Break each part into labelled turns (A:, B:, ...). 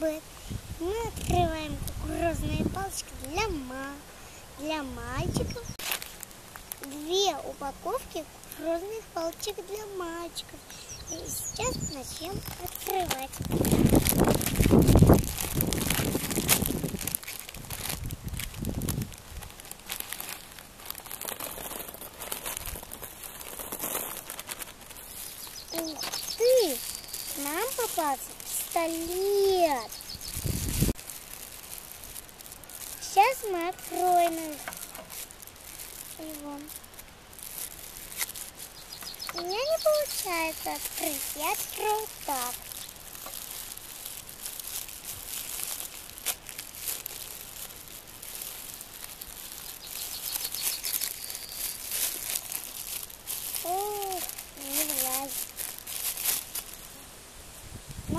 A: быть. Мы открываем кукурузные палочки для, ма для мальчиков. Две упаковки кукурузных палочек для мальчиков. И сейчас начнем открывать. Нам попался пистолет. Сейчас мы откроем его. У меня не получается открыть. Я открою так.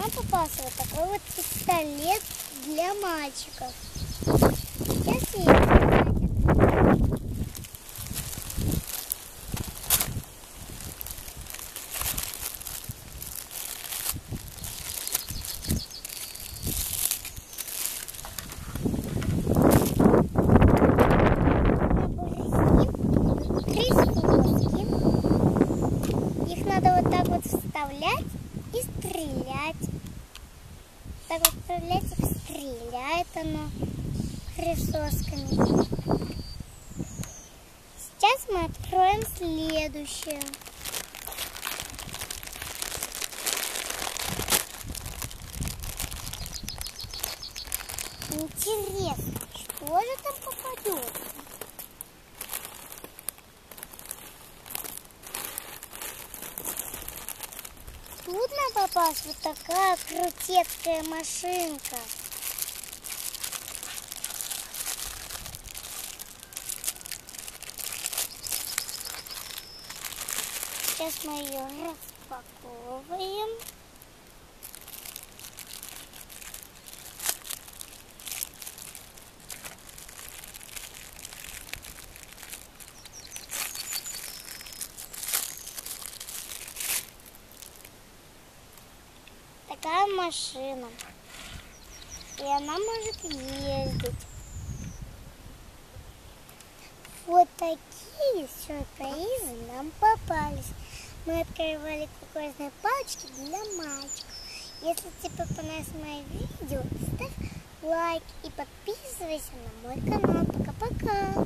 A: Нам попался вот такой вот пистолет для мальчиков. Сейчас я. Их надо вот так вот вставлять стрелять. Так вот вставлять и стреляет оно присосками. Сейчас мы откроем следующее. Интересно, что же там попадется? Тут нам попалась вот такая крутецкая машинка. Сейчас мы ее распаковываем. Такая машина. И она может ездить. Вот такие сюрпризы нам попались. Мы открывали кукурузные палочки для мальчиков. Если тебе понравилось мое видео, ставь лайк и подписывайся на мой канал. Пока-пока.